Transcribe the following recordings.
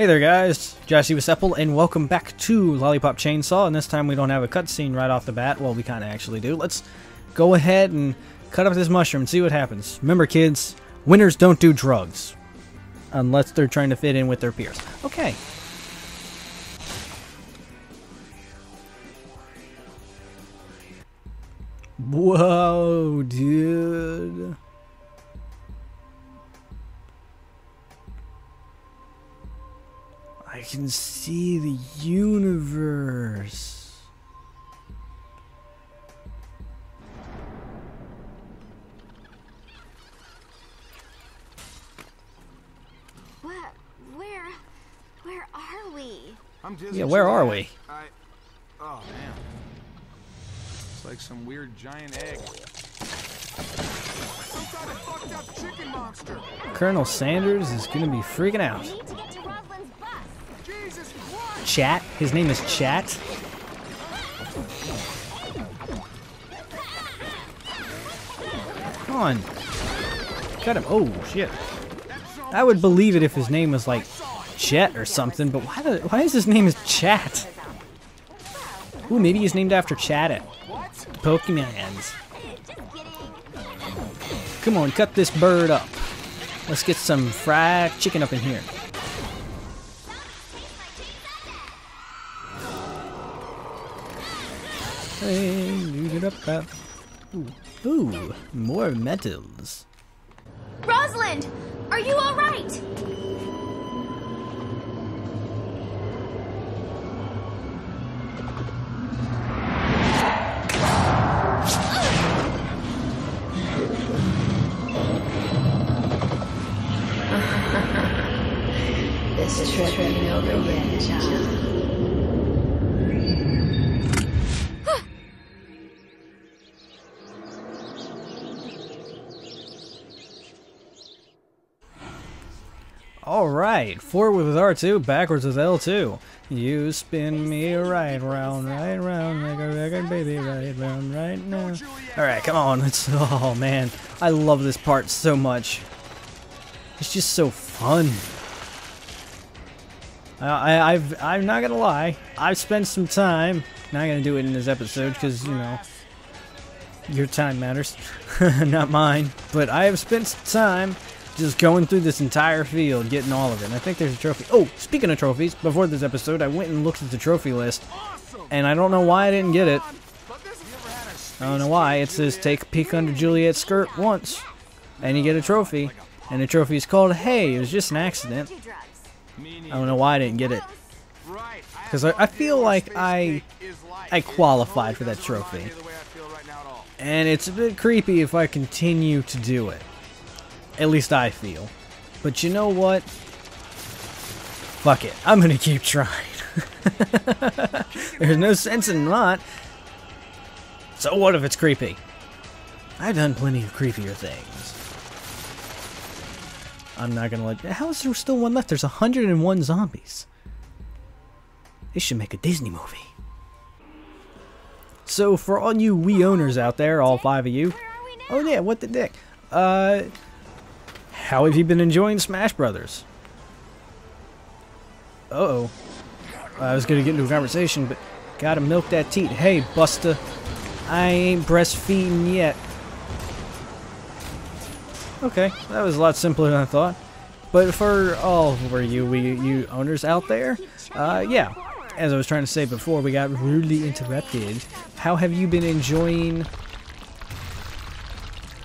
Hey there guys, Jesse with and welcome back to Lollipop Chainsaw, and this time we don't have a cutscene right off the bat, well we kinda actually do. Let's go ahead and cut up this mushroom and see what happens. Remember kids, winners don't do drugs. Unless they're trying to fit in with their peers. Okay. Whoa, dude. I can see the universe. What? Where? Where are we? I'm dizzy. Yeah, where are we? I. Oh man. It's like some weird giant egg. Some kind of fucked up chicken monster. Colonel Sanders is gonna be freaking out. Chat? His name is Chat? Come on. Cut him. Oh, shit. I would believe it if his name was like Chet or something, but why the, why is his name is Chat? Ooh, maybe he's named after Chatot. Pokemons. Come on, cut this bird up. Let's get some fried chicken up in here. Ooh, ooh, more medals. Rosalind, are you all right? This trip ain't over yet, John. Alright, forward with R2, backwards with L2. You spin me right round, right round, like a record baby, right round, right now. Alright, come on, let's, oh man, I love this part so much. It's just so fun. I, I've, I'm not gonna lie, I've spent some time, not gonna do it in this episode, because, you know, your time matters, not mine, but I have spent some time just going through this entire field, getting all of it. And I think there's a trophy. Oh, speaking of trophies, before this episode, I went and looked at the trophy list, and I don't know why I didn't get it. I don't know why. It says take a peek under Juliet's skirt once, and you get a trophy. And the trophy is called Hey, it was just an accident. I don't know why I didn't get it. Because I, I feel like I, I qualified for that trophy. And it's a bit creepy if I continue to do it. At least I feel. But you know what? Fuck it. I'm gonna keep trying. There's no sense in not. So what if it's creepy? I've done plenty of creepier things. I'm not gonna let. How is there still one left? There's 101 zombies. They should make a Disney movie. So for all you Wii owners out there, all five of you, Where are we now? Oh yeah, what the dick? Uh, how have you been enjoying Smash Brothers? Uh oh. I was gonna get into a conversation, but gotta milk that teat. Hey, Busta, I ain't breastfeeding yet. Okay, that was a lot simpler than I thought. But for all for you Wii U owners out there, uh, yeah. As I was trying to say before, we got rudely interrupted. How have you been enjoying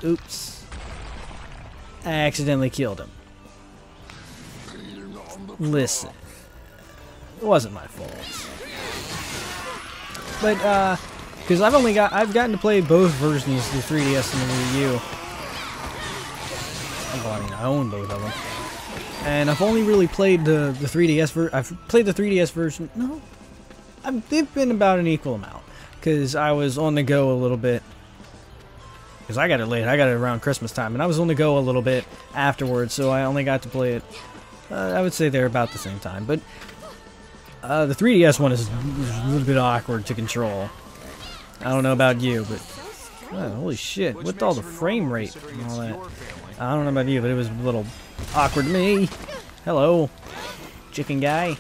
Oops. I accidentally killed him. Listen. It wasn't my fault. But, uh, because I've only got, I've gotten to play both versions, the 3DS and the Wii U. Well, I mean, I own both of them. And I've only really played the, the 3DS ver- I've played the 3DS version, no, I've, they've been about an equal amount. Because I was on the go a little bit because I got it late. I got it around Christmas time, and I was on the go a little bit afterwards, so I only got to play it. Uh, I would say they're about the same time, but uh, the 3DS one is, a little bit awkward to control. I don't know about you, but God, holy shit! With all the frame rate and all that, I don't know about you, but it was a little awkward to me. Hello, chicken guy.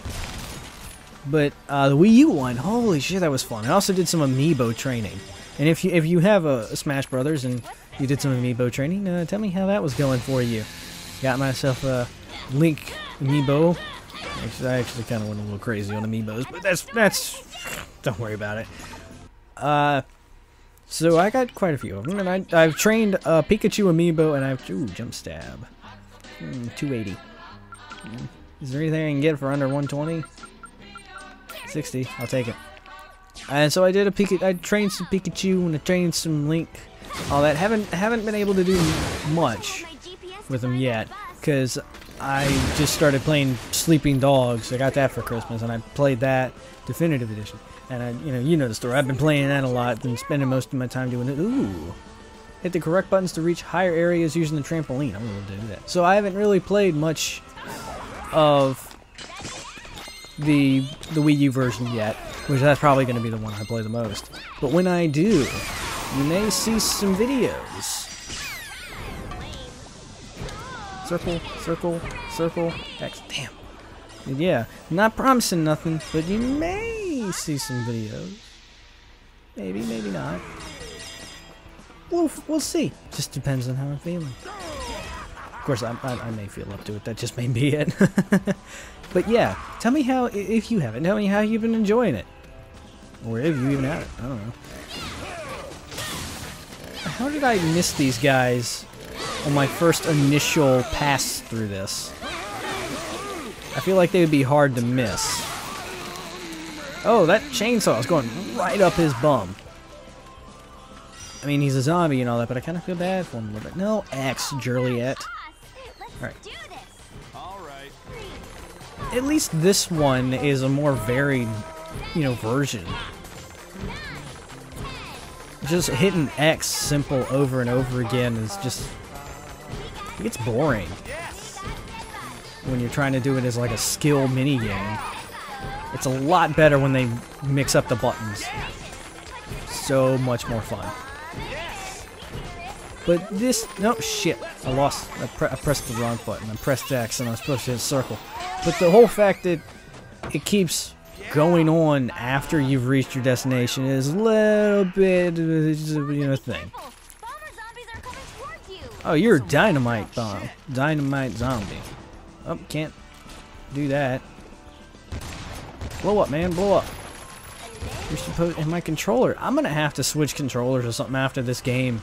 But uh, the Wii U one, holy shit, that was fun. I also did some amiibo training. And if you if you have a, Smash Brothers and you did some amiibo training, uh, tell me how that was going for you. Got myself a Link amiibo. Actually, I actually kind of went a little crazy on amiibos, but that's that's don't worry about it. Uh, so I got quite a few of them, and I I've trained a Pikachu amiibo, and I've ooh jump stab, hmm, 280. Hmm, Is there anything I can get for under 120? 60. I'll take it. And so I did a Pika. I trained some Pikachu and I trained some Link. All that. Haven't haven't been able to do much with them yet because I just started playing Sleeping Dogs. I got that for Christmas and I played that definitive edition. And I, you know, you know the story. I've been playing that a lot and spending most of my time doing it. Ooh. Hit the correct buttons to reach higher areas using the trampoline. I'm to do that. So I haven't really played much of the the Wii U version yet, which that's probably going to be the one I play the most. But when I do, you may see some videos. Circle, circle, circle, X. Damn. Yeah, not promising nothing, but you may see some videos. Maybe, maybe not. We'll, we'll see. Just depends on how I'm feeling. Of course, I, I, I may feel up to it. That just may be it. but yeah, tell me how, if you haven't, tell me how you've been enjoying it. Or if you even had it. I don't know. How did I miss these guys on my first initial pass through this? I feel like they would be hard to miss. Oh, that chainsaw is going right up his bum. I mean, he's a zombie and all that, but I kind of feel bad for him a little bit. No, X, Juliet. Alright. At least this one is a more varied, you know, version. Just hitting X simple over and over again is just... It gets boring. When you're trying to do it as like a skill mini game. It's a lot better when they mix up the buttons. So much more fun. But this, no shit, I lost. I, pre I pressed the wrong button. I pressed X and I was supposed to hit circle. But the whole fact that it keeps going on after you've reached your destination is a little bit, uh, you know, thing. Oh, you're a dynamite bomb, dynamite zombie. Oh, can't do that. Blow up, man, blow up. You're supposed, and my controller. I'm gonna have to switch controllers or something after this game.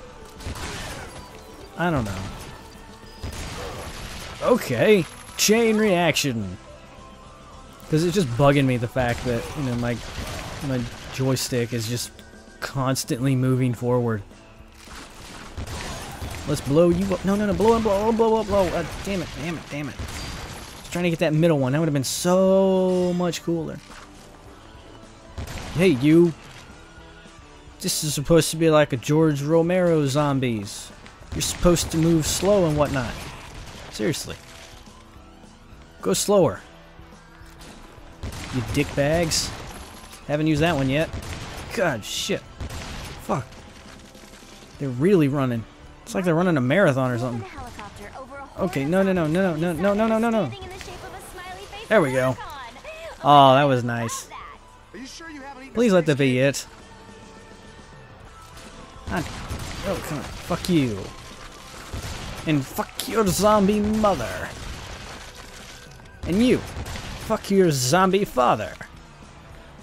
I don't know. Okay, chain reaction. Because it's just bugging me the fact that you know my my joystick is just constantly moving forward. Let's blow you up. No, no, no, blow up, blow up, blow up, blow. Uh, damn it, damn it, damn it. Just trying to get that middle one. That would have been so much cooler. Hey, you. This is supposed to be like a George Romero zombies. You're supposed to move slow and whatnot. Seriously. Go slower. You dick bags. Haven't used that one yet. God, shit. Fuck. They're really running. It's like they're running a marathon or something. Okay, no, no, no, no, no, no, no, no, no, no. There we go. Oh, that was nice. Please let that be it. God. Oh, come on. Fuck you. And fuck your zombie mother. And you. Fuck your zombie father.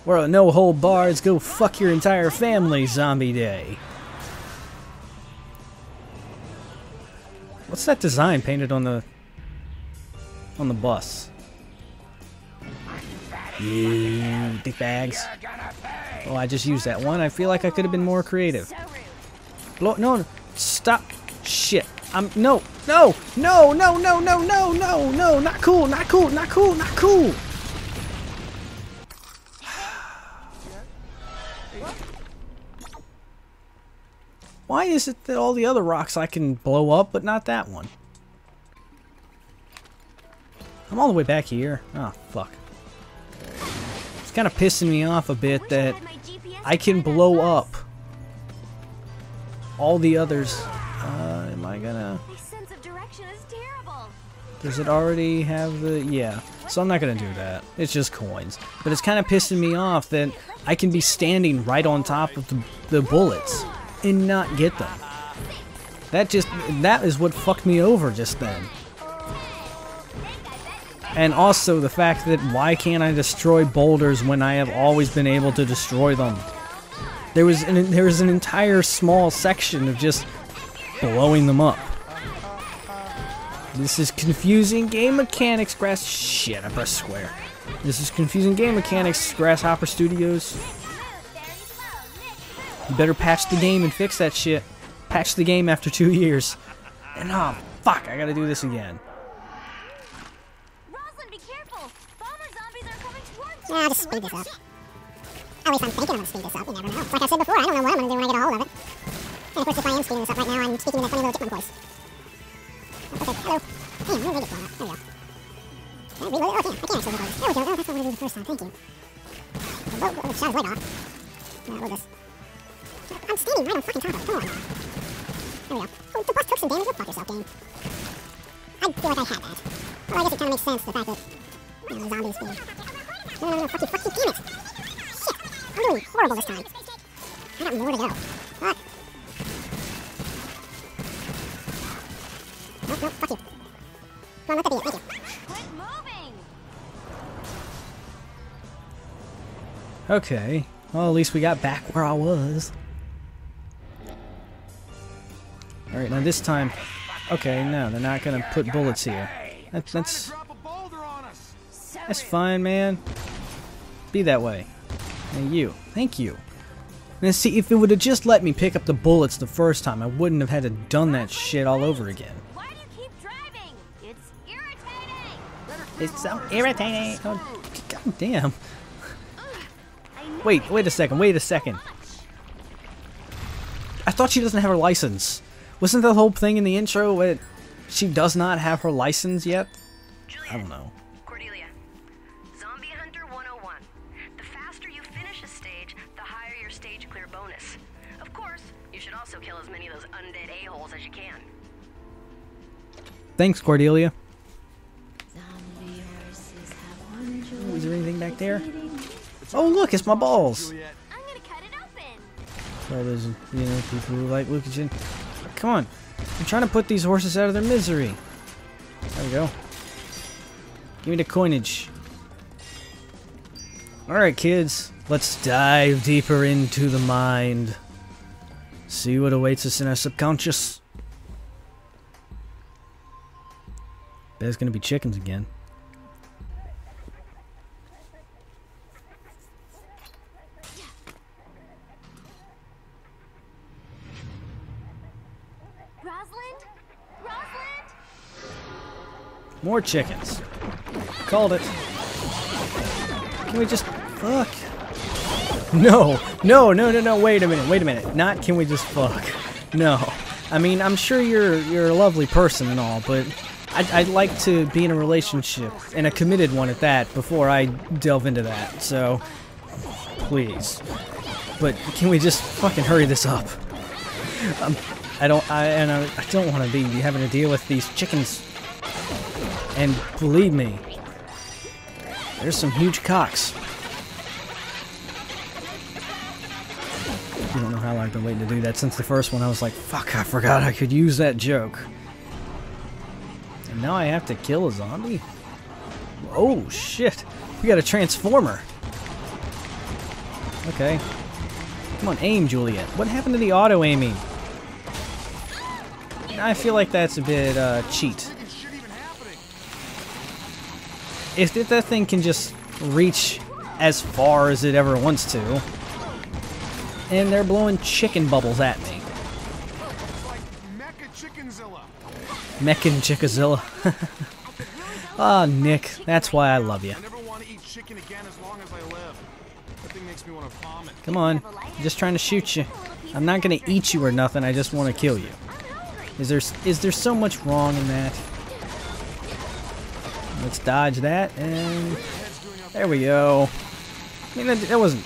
Or no hold bars, go fuck your entire family, Zombie Day. What's that design painted on the on the bus? You dick bags. Oh, I just used that one. I feel like I could have been more creative. Blow, no, stop. Shit. I'm, no, no, no, no, no, no, no, no, no, not cool, not cool, not cool, not cool. Why is it that all the other rocks I can blow up, but not that one? I'm all the way back here. Oh, fuck. It's kind of pissing me off a bit that I can to find that blow up all the others. Am I gonna? Sense of direction is terrible. Does it already have the... Yeah. So I'm not going to do that. It's just coins. But it's kind of pissing me off that I can be standing right on top of the, the bullets and not get them. That just... That is what fucked me over just then. And also the fact that why can't I destroy boulders when I have always been able to destroy them? There was an, there was an entire small section of just blowing them up. This is confusing game mechanics, grass. Shit, I pressed square. This is confusing game mechanics, Grasshopper Studios. You better patch the game and fix that shit. Patch the game after two years. And oh, fuck, I gotta do this again. Rosalind, be careful! Bomber zombies are coming towards Yeah, I'll just speed this up. At least I'm thinking I'm gonna speed this up. You never know. Like I said before, I don't know what I'm gonna do when I get a hold of it. Course, if I am speeding this up right now, I'm speaking in that funny little chipmunk voice. Okay, hello. Damn, where did it go? There we go. Can I reload it? Oh, damn, I can actually reload this. There we go. Oh, that's what I wanted to do the first time. Thank you. Whoa, whoa, oh, shot his leg off. Yeah, load this. I'm standing right on fucking top of it. Come on. There we go. Oh, the bus took some damage. Go fuck yourself, game. I feel like I had that. Well, I guess it kind of makes sense, the fact that, you know, the zombies being... No, no, no, fuck you, fuck you, damn it! Shit! I'm doing horrible this time. I got more to go. Fuck. Nope, fuck you. Come on, let that be it, thank you. Okay. Well, at least we got back where I was. Alright, now this time... Okay, no, they're not gonna put bullets here. That, that's... That's fine, man. Be that way. And you. Thank you. Now see, if it would have just let me pick up the bullets the first time, I wouldn't have had to done that shit all over again. It's so irritating. Oh, God damn. Wait, wait a second, wait a second. I thought she doesn't have her license. Wasn't that whole thing in the intro where she does not have her license yet? I don't know. Cordelia, Zombie Hunter 101. The faster you finish a stage, the higher your stage clear bonus. Of course, you should also kill as many of those undead a-holes as you can. Thanks, Cordelia. Joy. Is there anything back there? Oh, look, it's my balls. Juliet. I'm gonna cut it open! All those, you know, people who like Lucas. Come on. I'm trying to put these horses out of their misery. There we go. Give me the coinage. Alright, kids. Let's dive deeper into the mind. See what awaits us in our subconscious. There's gonna be chickens again. More chickens. Called it. Can we just fuck? No, no, no, no, no. Wait a minute. Wait a minute. Not can we just fuck? No. I mean, I'm sure you're you're a lovely person and all, but I'd, I'd like to be in a relationship and a committed one at that before I delve into that. So, please. But can we just fucking hurry this up? Um, I don't. I and I, I don't want to be having to deal with these chickens and believe me, there's some huge cocks. You don't know how long I've been waiting to do that since the first one. I was like, fuck, I forgot I could use that joke. And now I have to kill a zombie? Oh, shit. We got a transformer. Okay. Come on, aim, Juliet. What happened to the auto aiming? I feel like that's a bit uh, cheat. Freaking shit even happening. If, if that thing can just reach as far as it ever wants to, and they're blowing chicken bubbles at me. Mecha Chickazilla. Ah, Nick, that's why I love you. Come on, I'm just trying to shoot you. I'm not gonna eat you or nothing. I just want to kill you. Is there is there so much wrong in that? Let's dodge that, and there we go. I mean, that, that wasn't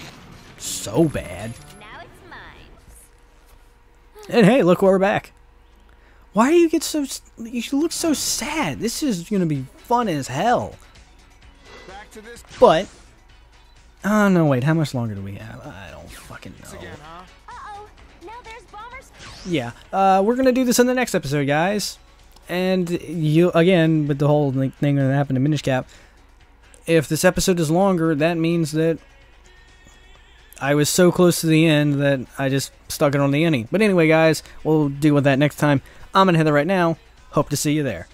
so bad. Now it's mine. And hey, look, where we're back. Why do you get so... You look so sad. This is going to be fun as hell. Back to this But... Oh, no, wait. How much longer do we have? I don't fucking know. again, huh? Uh-oh. Now there's bombers. Yeah. Uh, we're going to do this in the next episode, guys. And you, again, with the whole like, thing that happened to Minish Cap, if this episode is longer, that means that I was so close to the end that I just stuck it on the ending. But anyway, guys, we'll deal with that next time. I'm to head there right now. Hope to see you there.